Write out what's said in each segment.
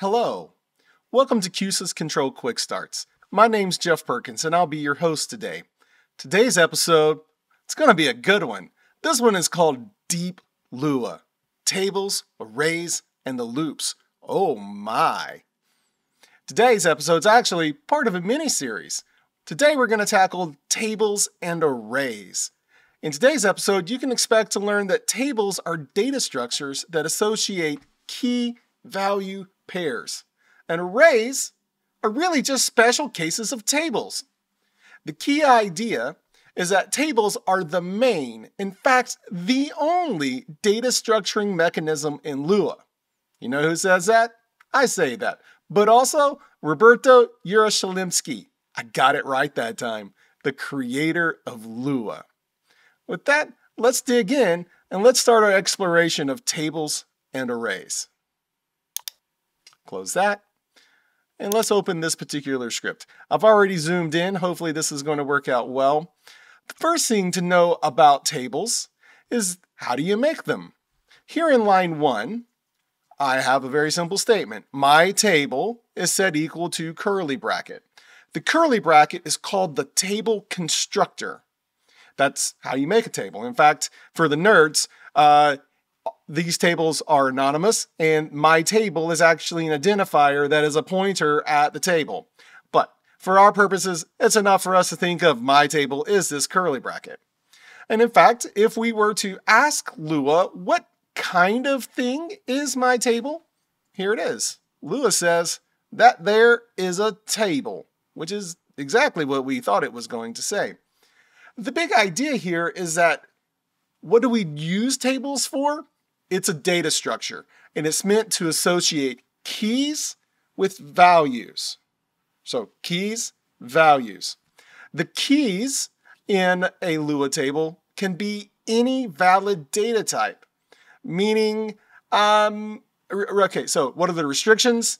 Hello. Welcome to Q-SYS Control Quick Starts. My name's Jeff Perkins and I'll be your host today. Today's episode, it's going to be a good one. This one is called Deep Lua. Tables, arrays, and the loops. Oh my. Today's episode is actually part of a mini series. Today we're going to tackle tables and arrays. In today's episode, you can expect to learn that tables are data structures that associate key value pairs, and arrays are really just special cases of tables. The key idea is that tables are the main, in fact, the only data structuring mechanism in Lua. You know who says that? I say that. But also, Roberto Ierusalimschy. I got it right that time. The creator of Lua. With that, let's dig in and let's start our exploration of tables and arrays. Close that. And let's open this particular script. I've already zoomed in. Hopefully this is going to work out well. The first thing to know about tables is how do you make them? Here in line one, I have a very simple statement. My table is set equal to curly bracket. The curly bracket is called the table constructor. That's how you make a table. In fact, for the nerds, uh, these tables are anonymous, and my table is actually an identifier that is a pointer at the table. But for our purposes, it's enough for us to think of my table is this curly bracket. And in fact, if we were to ask Lua what kind of thing is my table? Here it is. Lua says that there is a table, which is exactly what we thought it was going to say. The big idea here is that what do we use tables for? It's a data structure, and it's meant to associate keys with values. So keys, values. The keys in a Lua table can be any valid data type meaning, um, okay, so what are the restrictions?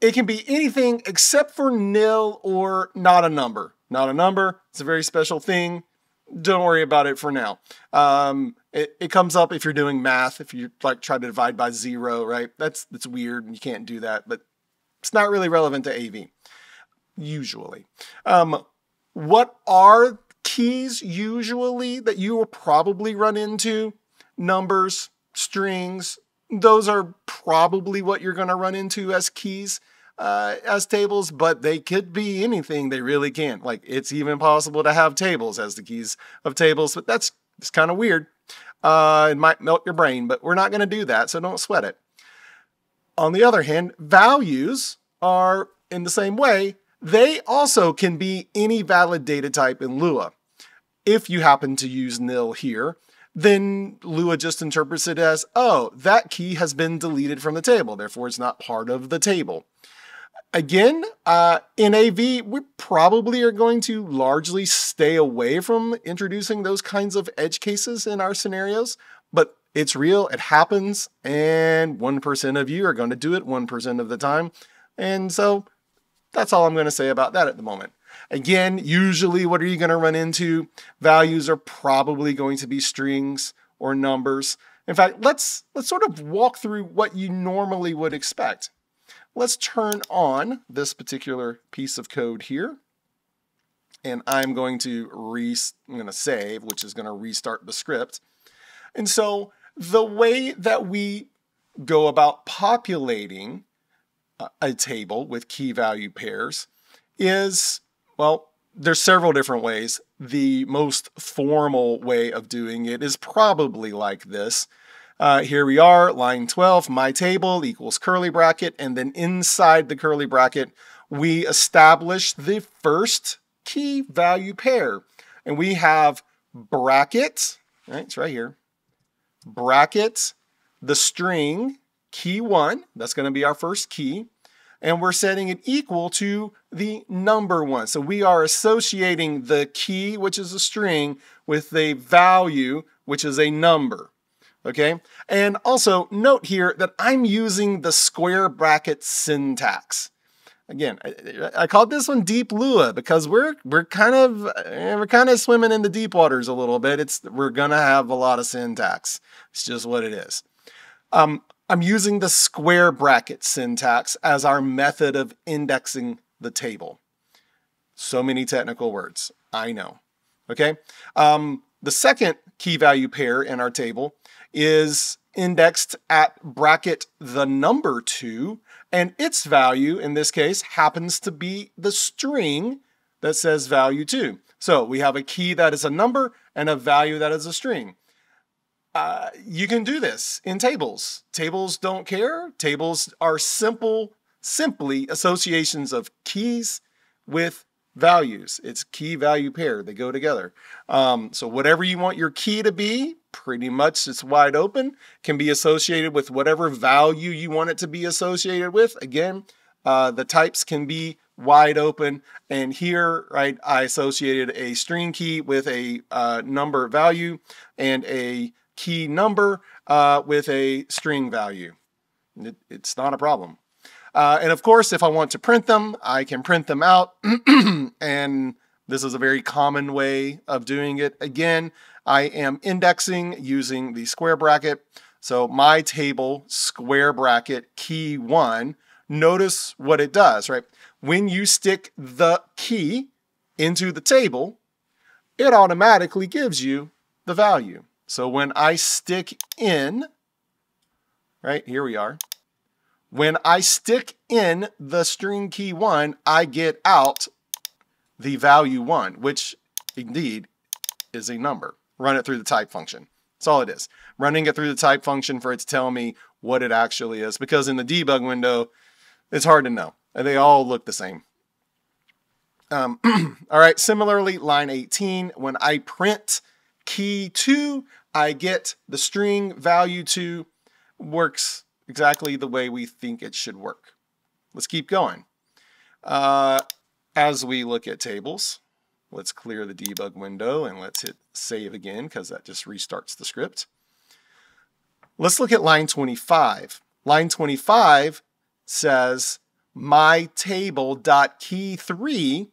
It can be anything except for nil or not a number. Not a number, it's a very special thing. Don't worry about it for now. Um, it, it comes up if you're doing math, if you like try to divide by zero, right? That's that's weird and you can't do that, but it's not really relevant to AV, usually. Um, what are keys usually that you will probably run into? Numbers, strings, those are probably what you're going to run into as keys. Uh, as tables, but they could be anything. They really can. Like it's even possible to have tables as the keys of tables, but that's it's kind of weird. Uh, it might melt your brain, but we're not going to do that, so don't sweat it. On the other hand, values are in the same way. They also can be any valid data type in Lua. If you happen to use nil here, then Lua just interprets it as, oh, that key has been deleted from the table, therefore it's not part of the table. Again, uh, in AV, we probably are going to largely stay away from introducing those kinds of edge cases in our scenarios, but it's real, it happens, and 1% of you are going to do it 1% of the time. And so that's all I'm going to say about that at the moment. Again, usually what are you going to run into? Values are probably going to be strings or numbers. In fact, let's let's sort of walk through what you normally would expect. Let's turn on this particular piece of code here. And I'm going to re I'm going to save, which is going to restart the script. And so the way that we go about populating a table with key value pairs is well, there's several different ways. The most formal way of doing it is probably like this. Uh, here we are, line 12, my table equals curly bracket, and then inside the curly bracket, we establish the first key value pair. And we have bracket, right, it's right here, bracket, the string, key one, that's going to be our first key, and we're setting it equal to the number one. So we are associating the key, which is a string, with the value, which is a number. Okay, and also note here that I'm using the square bracket syntax. Again, I, I called this one deep Lua because we're we're kind of we're kind of swimming in the deep waters a little bit. It's we're gonna have a lot of syntax. It's just what it is. Um, I'm using the square bracket syntax as our method of indexing the table. So many technical words, I know. Okay. Um, the second key value pair in our table is indexed at bracket the number two, and its value in this case happens to be the string that says value two. So we have a key that is a number and a value that is a string. Uh, you can do this in tables. Tables don't care. Tables are simple, simply associations of keys with values. It's key value pair. They go together. Um, so whatever you want your key to be, pretty much it's wide open, can be associated with whatever value you want it to be associated with. Again, uh, the types can be wide open. And here, right, I associated a string key with a uh, number value and a key number uh, with a string value. It, it's not a problem. Uh, and of course, if I want to print them, I can print them out. and this is a very common way of doing it. Again, I am indexing using the square bracket. So my table square bracket key one, notice what it does, right? When you stick the key into the table, it automatically gives you the value. So when I stick in, right, here we are. When I stick in the string key one, I get out the value one, which indeed is a number. Run it through the type function. That's all it is. Running it through the type function for it to tell me what it actually is. Because in the debug window, it's hard to know. They all look the same. Um, all right, similarly, line 18, when I print key 2, I get the string value 2 works exactly the way we think it should work. Let's keep going. Uh, as we look at tables, let's clear the debug window and let's hit save again because that just restarts the script. Let's look at line 25. Line 25 says my table dot key 3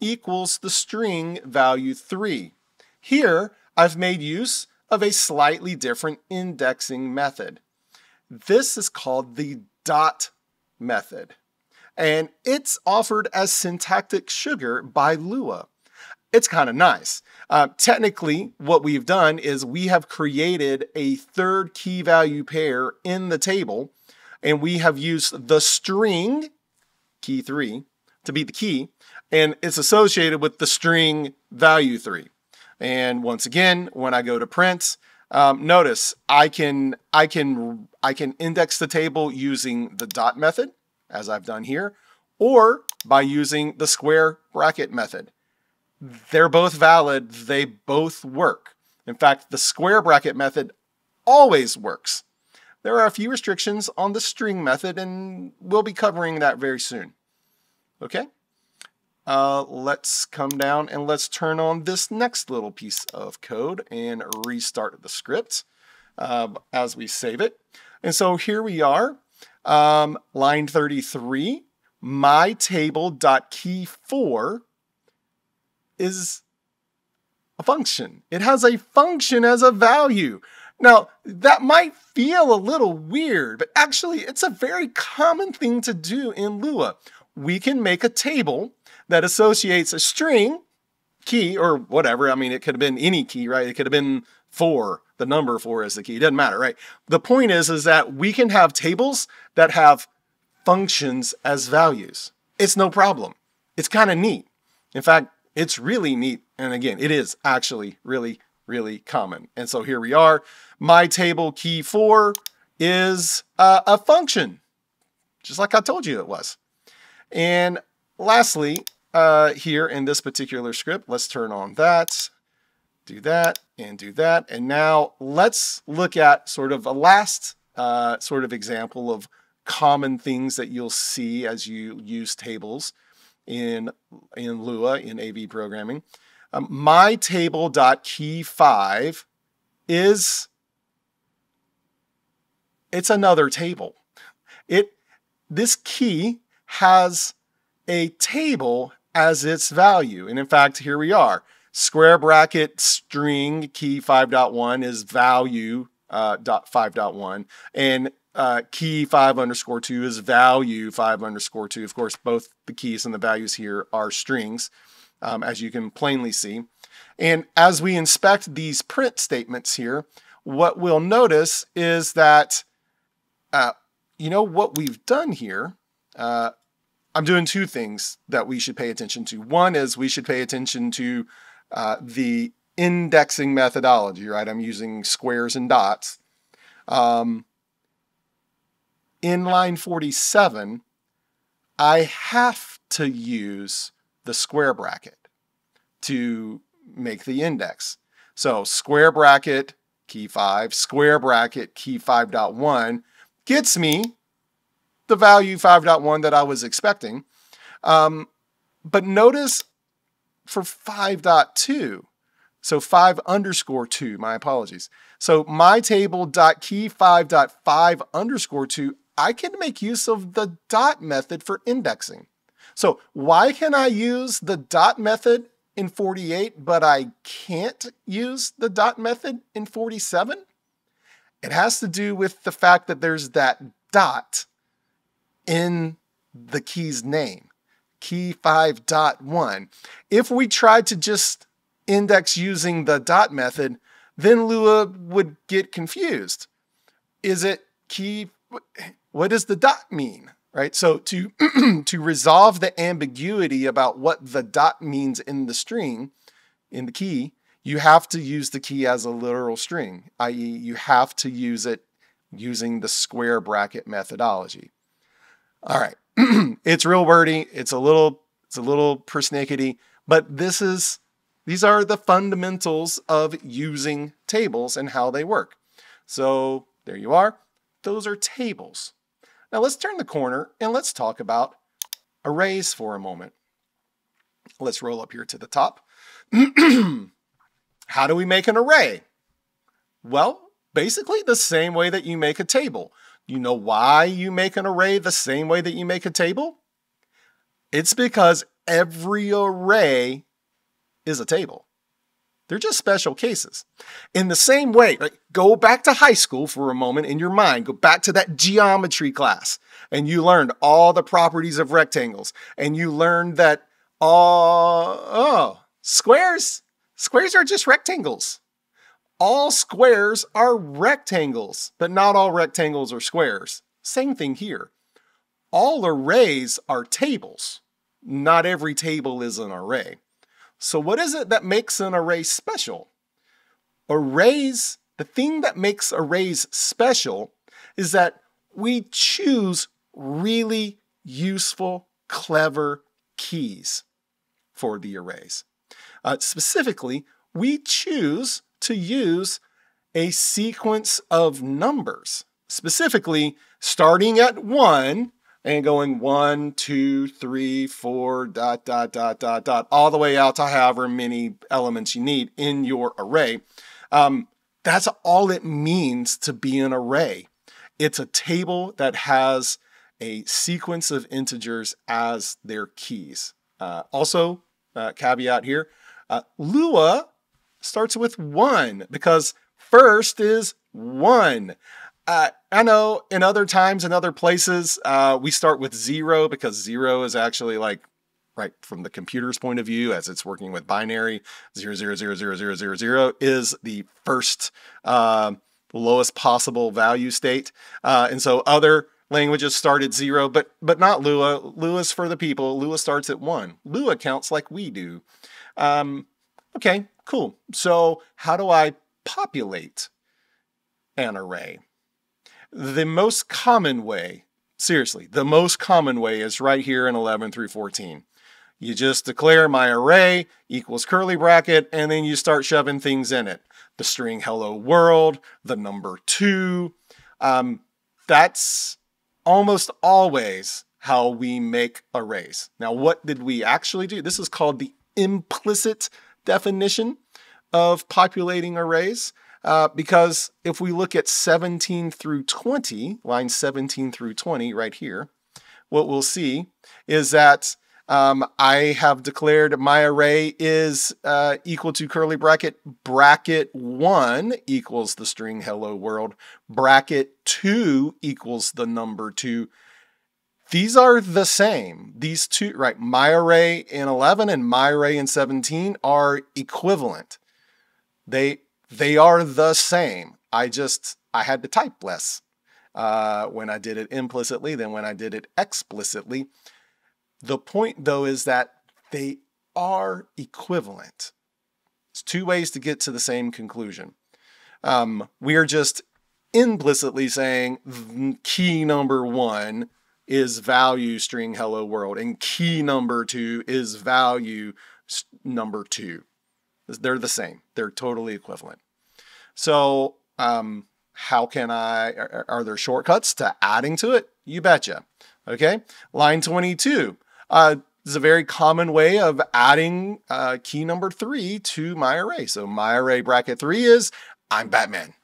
equals the string value 3. Here, I've made use of a slightly different indexing method. This is called the dot method, and it's offered as syntactic sugar by Lua. It's kind of nice. Uh, technically, what we've done is we have created a third key value pair in the table, and we have used the string, key 3, to be the key, and it's associated with the string value 3. And once again, when I go to print, um, notice I can I can I can index the table using the dot method, as I've done here, or by using the square bracket method. They're both valid. They both work. In fact, the square bracket method always works. There are a few restrictions on the string method, and we'll be covering that very soon. Okay? Uh, let's come down and let's turn on this next little piece of code and restart the script uh, as we save it. And so here we are, um, line 33, my table.key4 is a function. It has a function as a value. Now, that might feel a little weird, but actually it's a very common thing to do in Lua. We can make a table that associates a string key or whatever. I mean, it could have been any key, right? It could have been four, the number four is the key. It doesn't matter, right? The point is, is that we can have tables that have functions as values. It's no problem. It's kind of neat. In fact, it's really neat. And again, it is actually really, really common. And so here we are. My table key four is uh, a function, just like I told you it was. And lastly, uh, here in this particular script. Let's turn on that, do that, and do that. And now let's look at sort of a last uh, sort of example of common things that you'll see as you use tables in, in Lua, in AV programming. Um, my table.key5 is, it's another table. It, this key has a table as its value. And in fact, here we are. Square bracket string key 5.1 is value uh, dot 5.1. And uh, key 5 underscore 2 is value 5 underscore 2. Of course, both the keys and the values here are strings, um, as you can plainly see. And as we inspect these print statements here, what we'll notice is that, uh, you know, what we've done here, uh, I'm doing two things that we should pay attention to. One is we should pay attention to uh, the indexing methodology, right? I'm using squares and dots. Um, in line 47, I have to use the square bracket to make the index. So square bracket, key 5, square bracket, key 5.1 gets me the value 5.1 that I was expecting. Um, but notice for 5.2, so 5 underscore 2, my apologies. So my table dot key 5.5 underscore 2, I can make use of the dot method for indexing. So why can I use the dot method in 48, but I can't use the dot method in 47? It has to do with the fact that there's that dot in the key's name, key 5.1. If we tried to just index using the dot method, then Lua would get confused. Is it key? What does the dot mean? Right? So to to resolve the ambiguity about what the dot means in the string, in the key, you have to use the key as a literal string, i.e., you have to use it using the square bracket methodology. All right. it's real wordy. It's a little it's a little persnickety, but this is these are the fundamentals of using tables and how they work. So there you are. Those are tables. Now let's turn the corner and let's talk about arrays for a moment. Let's roll up here to the top. how do we make an array? Well, basically the same way that you make a table. You know why you make an array the same way that you make a table? It's because every array is a table. They're just special cases. In the same way, like, go back to high school for a moment in your mind. Go back to that geometry class, and you learned all the properties of rectangles, and you learned that all oh, squares squares are just rectangles all squares are rectangles, but not all rectangles are squares. Same thing here. All arrays are tables. Not every table is an array. So what is it that makes an array special? Arrays, the thing that makes arrays special is that we choose really useful, clever keys for the arrays. Uh, specifically, we choose to use a sequence of numbers, specifically starting at one and going one, two, three, four, dot, dot, dot, dot, dot, all the way out to however many elements you need in your array. Um, that's all it means to be an array. It's a table that has a sequence of integers as their keys. Uh, also, uh, caveat here, uh, Lua starts with one because first is one. Uh, I know in other times in other places uh, we start with zero because zero is actually like right from the computer's point of view as it's working with binary zero zero zero zero zero zero zero is the first uh, lowest possible value state, uh, and so other languages start at zero, but but not Lua. Lua's for the people. Lua starts at one. Lua counts like we do. Um, okay, Cool. So how do I populate an array? The most common way, seriously, the most common way is right here in 11 through 14. You just declare my array equals curly bracket, and then you start shoving things in it. The string hello world, the number two. Um, that's almost always how we make arrays. Now, what did we actually do? This is called the implicit definition of populating arrays. Uh, because if we look at 17 through 20, line 17 through 20 right here, what we'll see is that Um, I have declared my array is uh, equal to curly bracket. Bracket 1 equals the string hello world. Bracket 2 equals the number 2. These are the same. These two, right? My array in 11 and my array in 17 are equivalent. They they are the same. I just I had to type less uh, when I did it implicitly than when I did it explicitly. The point, though, is that they are equivalent. It's two ways to get to the same conclusion. Um, we are just implicitly saying key number one is value string hello world, and key number two is value number two. They're the same. They're totally equivalent. So, um, how can I, are, are, there shortcuts to adding to it? You betcha. Okay. Line 22 uh, is a very common way of adding uh, key number three to my array. So my array bracket three is I'm Batman.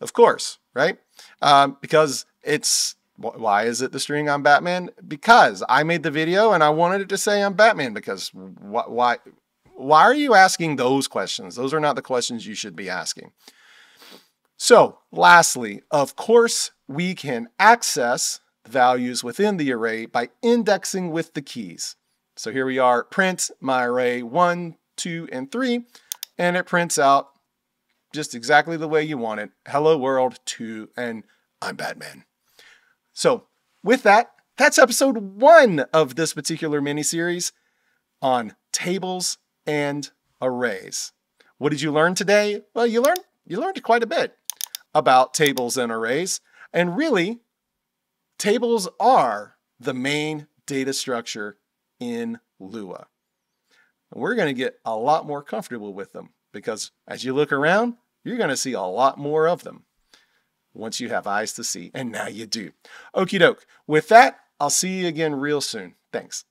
Of course, right? Um, because it's, why is it the string I'm Batman? Because I made the video and I wanted it to say I'm Batman because wh- why, why are you asking those questions? Those are not the questions you should be asking. So lastly, of course, we can access values within the array by indexing with the keys. So here we are, print my array 1, 2, and 3, and it prints out just exactly the way you want it. Hello world 2, and I'm Batman. So with that, that's episode 1 of this particular mini series on tables and arrays. What did you learn today? Well, you learned you learned quite a bit about tables and arrays. And really, tables are the main data structure in Lua. And we're going to get a lot more comfortable with them because as you look around, you're going to see a lot more of them once you have eyes to see. And now you do. Okie doke. With that, I'll see you again real soon. Thanks.